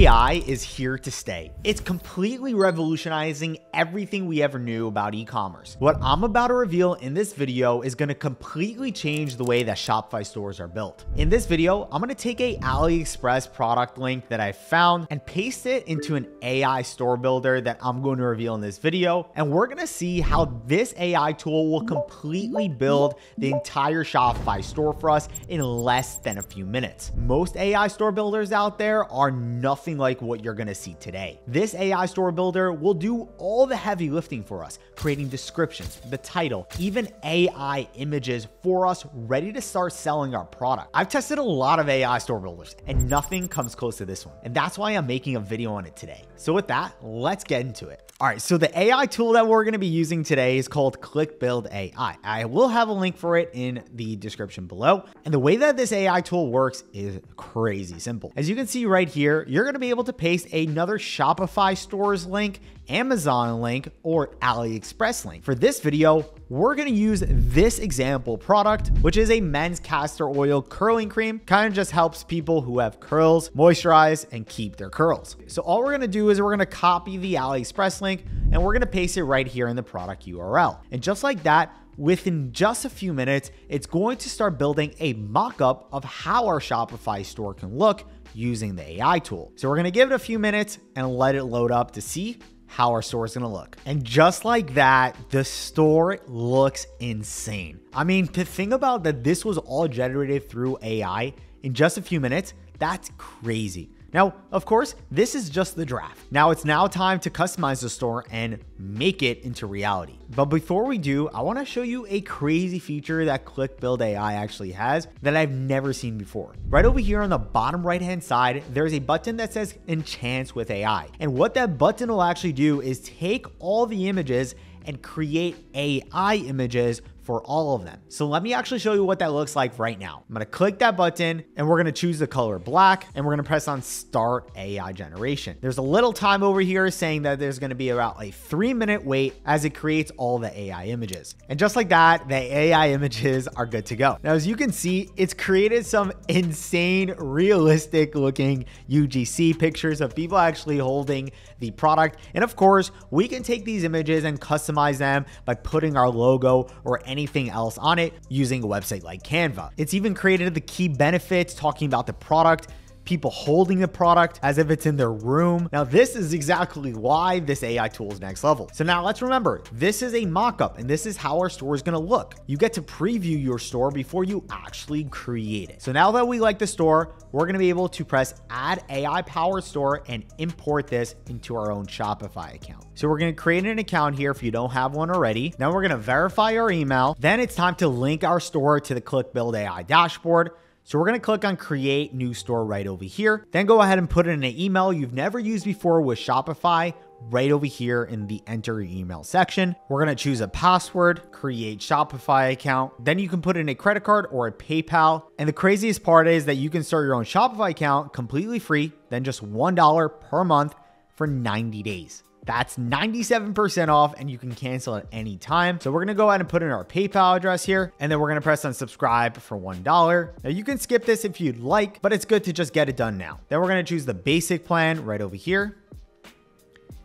AI is here to stay. It's completely revolutionizing everything we ever knew about e-commerce. What I'm about to reveal in this video is gonna completely change the way that Shopify stores are built. In this video, I'm gonna take a AliExpress product link that I found and paste it into an AI store builder that I'm going to reveal in this video. And we're gonna see how this AI tool will completely build the entire Shopify store for us in less than a few minutes. Most AI store builders out there are nothing like what you're gonna see today. This AI store builder will do all the heavy lifting for us, creating descriptions, the title, even AI images for us ready to start selling our product. I've tested a lot of AI store builders and nothing comes close to this one. And that's why I'm making a video on it today. So with that, let's get into it. All right, so the AI tool that we're gonna be using today is called ClickBuild AI. I will have a link for it in the description below. And the way that this AI tool works is crazy simple. As you can see right here, you're gonna be able to paste another Shopify stores link, Amazon link, or AliExpress link. For this video, we're gonna use this example product, which is a men's castor oil curling cream. Kind of just helps people who have curls moisturize and keep their curls. So all we're gonna do is we're gonna copy the AliExpress link and we're gonna paste it right here in the product URL. And just like that, within just a few minutes, it's going to start building a mock-up of how our Shopify store can look using the AI tool. So we're gonna give it a few minutes and let it load up to see how our store is to look. And just like that, the store looks insane. I mean, to think about that this was all generated through AI in just a few minutes, that's crazy. Now, of course, this is just the draft. Now it's now time to customize the store and make it into reality. But before we do, I wanna show you a crazy feature that ClickBuild AI actually has that I've never seen before. Right over here on the bottom right-hand side, there's a button that says Enchant with AI. And what that button will actually do is take all the images and create AI images for all of them. So let me actually show you what that looks like right now. I'm gonna click that button and we're gonna choose the color black and we're gonna press on start AI generation. There's a little time over here saying that there's gonna be about a three minute wait as it creates all the AI images. And just like that, the AI images are good to go. Now, as you can see, it's created some insane, realistic looking UGC pictures of people actually holding the product. And of course, we can take these images and customize them by putting our logo or any anything else on it using a website like Canva. It's even created the key benefits talking about the product people holding the product as if it's in their room. Now, this is exactly why this AI tool is next level. So now let's remember, this is a mock-up and this is how our store is gonna look. You get to preview your store before you actually create it. So now that we like the store, we're gonna be able to press add AI powered store and import this into our own Shopify account. So we're gonna create an account here if you don't have one already. Now we're gonna verify our email. Then it's time to link our store to the ClickBuild AI dashboard. So we're to click on create new store right over here. Then go ahead and put in an email you've never used before with Shopify right over here in the enter email section. We're to choose a password, create Shopify account. Then you can put in a credit card or a PayPal. And the craziest part is that you can start your own Shopify account completely free, then just $1 per month for 90 days. That's 97% off and you can cancel at any time. So we're gonna go ahead and put in our PayPal address here and then we're gonna press on subscribe for $1. Now you can skip this if you'd like, but it's good to just get it done now. Then we're gonna choose the basic plan right over here.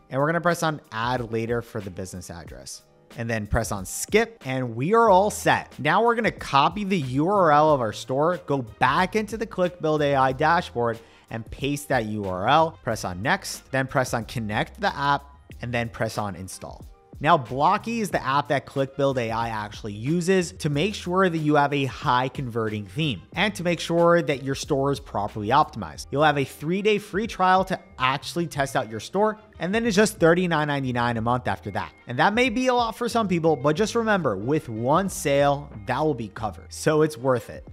And we're gonna press on add later for the business address and then press on skip and we are all set. Now we're gonna copy the URL of our store, go back into the ClickBuild AI dashboard and paste that URL, press on next, then press on connect the app and then press on install. Now, Blocky is the app that ClickBuild AI actually uses to make sure that you have a high converting theme and to make sure that your store is properly optimized. You'll have a three day free trial to actually test out your store, and then it's just $39.99 a month after that. And that may be a lot for some people, but just remember with one sale, that will be covered. So it's worth it.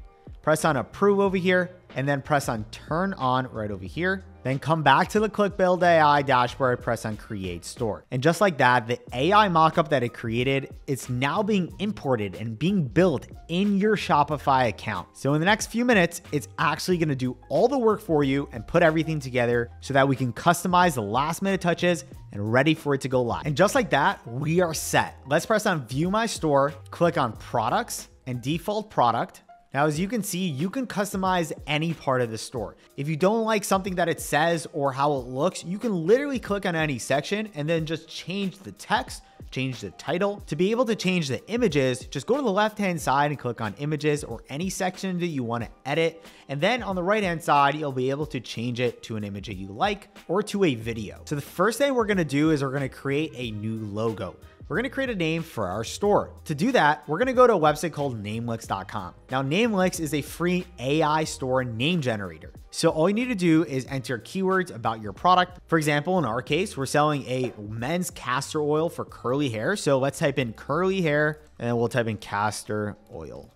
Press on approve over here and then press on turn on right over here. Then come back to the ClickBuild AI dashboard, press on create store. And just like that, the AI mockup that it created, it's now being imported and being built in your Shopify account. So in the next few minutes, it's actually gonna do all the work for you and put everything together so that we can customize the last minute touches and ready for it to go live. And just like that, we are set. Let's press on view my store, click on products and default product. Now, as you can see, you can customize any part of the store. If you don't like something that it says or how it looks, you can literally click on any section and then just change the text change the title. To be able to change the images, just go to the left-hand side and click on images or any section that you want to edit. And then on the right-hand side, you'll be able to change it to an image that you like or to a video. So the first thing we're going to do is we're going to create a new logo we're going to create a name for our store. To do that, we're going to go to a website called namelix.com. Now, Namelix is a free AI store name generator. So all you need to do is enter keywords about your product. For example, in our case, we're selling a men's castor oil for curly hair. So let's type in curly hair and then we'll type in castor oil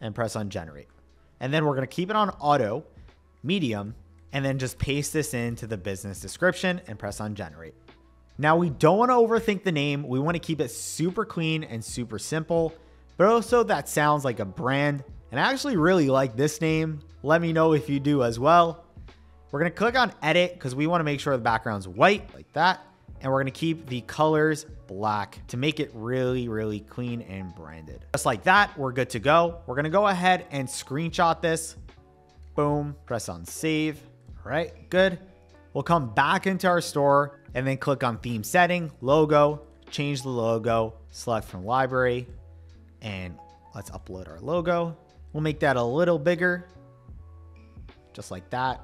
and press on generate. And then we're going to keep it on auto, medium, and then just paste this into the business description and press on generate. Now, we don't want to overthink the name. We want to keep it super clean and super simple, but also that sounds like a brand. And I actually really like this name. Let me know if you do as well. We're going to click on edit because we want to make sure the background's white like that. And we're going to keep the colors black to make it really, really clean and branded. Just like that, we're good to go. We're going to go ahead and screenshot this. Boom, press on save. All right, good. We'll come back into our store and then click on theme setting, logo, change the logo, select from library, and let's upload our logo. We'll make that a little bigger, just like that.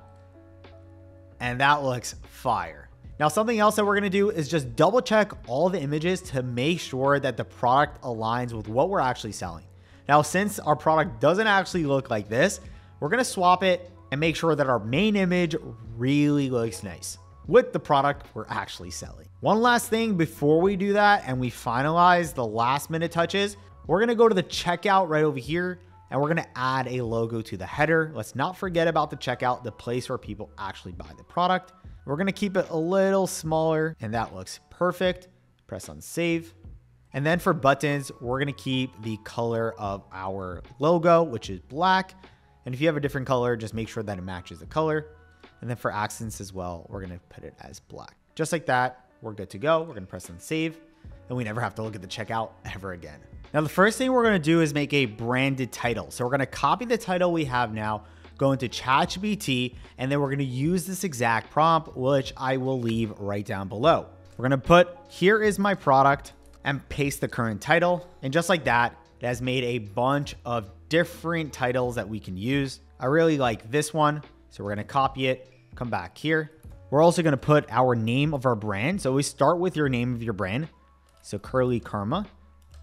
And that looks fire. Now, something else that we're gonna do is just double check all the images to make sure that the product aligns with what we're actually selling. Now, since our product doesn't actually look like this, we're gonna swap it and make sure that our main image really looks nice with the product we're actually selling. One last thing before we do that and we finalize the last minute touches, we're gonna go to the checkout right over here and we're gonna add a logo to the header. Let's not forget about the checkout, the place where people actually buy the product. We're gonna keep it a little smaller and that looks perfect. Press on save. And then for buttons, we're gonna keep the color of our logo, which is black. And if you have a different color, just make sure that it matches the color. And then for accents as well, we're gonna put it as black. Just like that, we're good to go. We're gonna press on save and we never have to look at the checkout ever again. Now, the first thing we're gonna do is make a branded title. So we're gonna copy the title we have now, go into ChatGPT, and then we're gonna use this exact prompt, which I will leave right down below. We're gonna put, here is my product, and paste the current title. And just like that, it has made a bunch of different titles that we can use. I really like this one. So we're gonna copy it, come back here. We're also going to put our name of our brand. So we start with your name of your brand. So Curly Karma.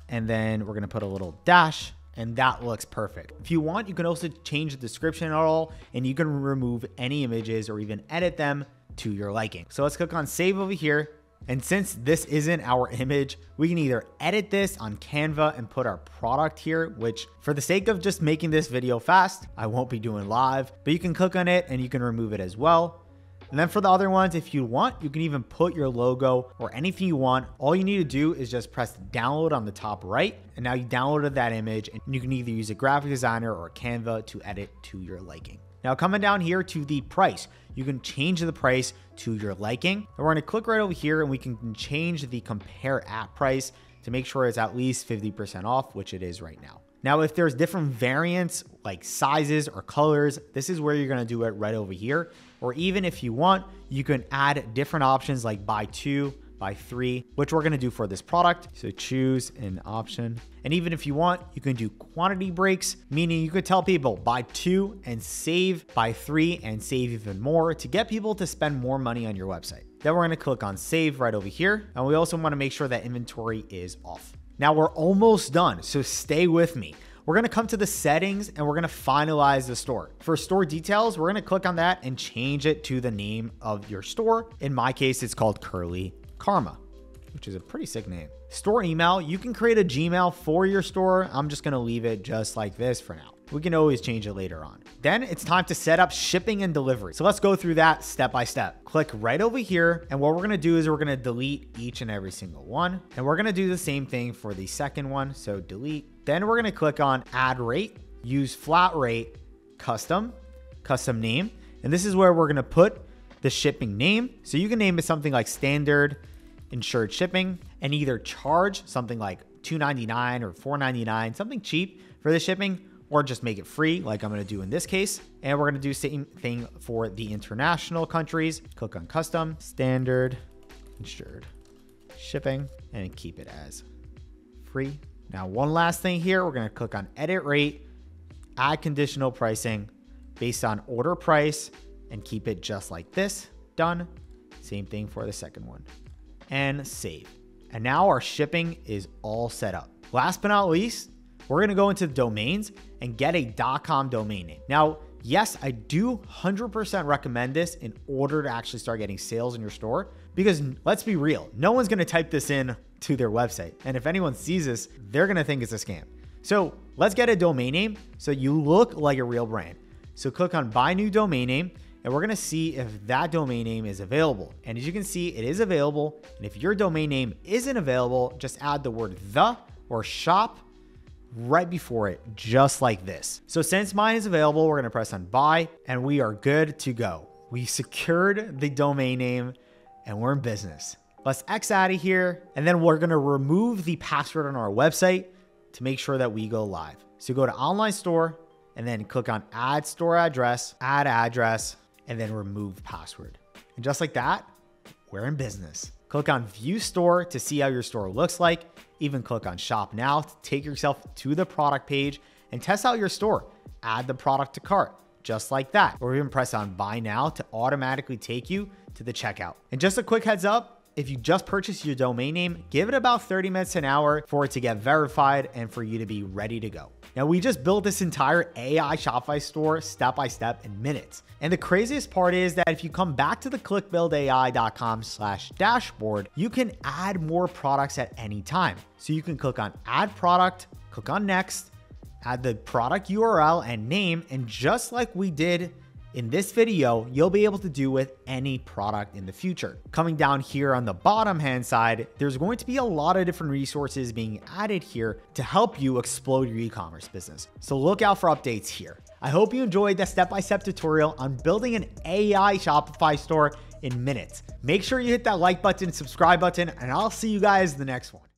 And then we're going to put a little dash and that looks perfect. If you want, you can also change the description at all and you can remove any images or even edit them to your liking. So let's click on save over here. And since this isn't our image, we can either edit this on Canva and put our product here, which for the sake of just making this video fast, I won't be doing live, but you can click on it and you can remove it as well. And then for the other ones, if you want, you can even put your logo or anything you want. All you need to do is just press download on the top right. And now you downloaded that image and you can either use a graphic designer or Canva to edit to your liking. Now coming down here to the price, you can change the price to your liking. And we're gonna click right over here and we can change the compare app price to make sure it's at least 50% off, which it is right now. Now, if there's different variants like sizes or colors, this is where you're gonna do it right over here. Or even if you want, you can add different options like buy two, buy three, which we're gonna do for this product. So choose an option. And even if you want, you can do quantity breaks, meaning you could tell people buy two and save, buy three and save even more to get people to spend more money on your website. Then we're gonna click on save right over here. And we also wanna make sure that inventory is off. Now we're almost done, so stay with me we're gonna come to the settings and we're gonna finalize the store. For store details, we're gonna click on that and change it to the name of your store. In my case, it's called Curly Karma, which is a pretty sick name. Store email, you can create a Gmail for your store. I'm just gonna leave it just like this for now. We can always change it later on. Then it's time to set up shipping and delivery. So let's go through that step by step. Click right over here. And what we're gonna do is we're gonna delete each and every single one. And we're gonna do the same thing for the second one. So delete. Then we're gonna click on add rate, use flat rate, custom, custom name. And this is where we're gonna put the shipping name. So you can name it something like standard insured shipping and either charge something like $2.99 or $4.99, something cheap for the shipping, or just make it free like I'm going to do in this case. And we're going to do same thing for the international countries. Click on custom, standard, insured, shipping, and keep it as free. Now, one last thing here, we're going to click on edit rate, add conditional pricing based on order price and keep it just like this. Done. Same thing for the second one and save. And now our shipping is all set up. Last but not least, we're gonna go into the domains and get a .com domain name. Now, yes, I do 100% recommend this in order to actually start getting sales in your store because let's be real, no one's gonna type this in to their website. And if anyone sees this, they're gonna think it's a scam. So let's get a domain name so you look like a real brand. So click on buy new domain name and we're gonna see if that domain name is available. And as you can see, it is available. And if your domain name isn't available, just add the word the or shop right before it, just like this. So since mine is available, we're gonna press on buy and we are good to go. We secured the domain name and we're in business. Let's X out of here and then we're gonna remove the password on our website to make sure that we go live. So go to online store and then click on add store address, add address, and then remove password. And just like that, we're in business. Click on view store to see how your store looks like. Even click on shop now to take yourself to the product page and test out your store. Add the product to cart just like that. Or even press on buy now to automatically take you to the checkout. And just a quick heads up, if you just purchased your domain name, give it about 30 minutes an hour for it to get verified and for you to be ready to go. Now, we just built this entire AI Shopify store step by step in minutes. And the craziest part is that if you come back to the clickbuildai.com slash dashboard, you can add more products at any time. So you can click on add product, click on next, add the product URL and name, and just like we did in this video, you'll be able to do with any product in the future. Coming down here on the bottom hand side, there's going to be a lot of different resources being added here to help you explode your e-commerce business. So look out for updates here. I hope you enjoyed that step-by-step -step tutorial on building an AI Shopify store in minutes. Make sure you hit that like button, subscribe button, and I'll see you guys in the next one.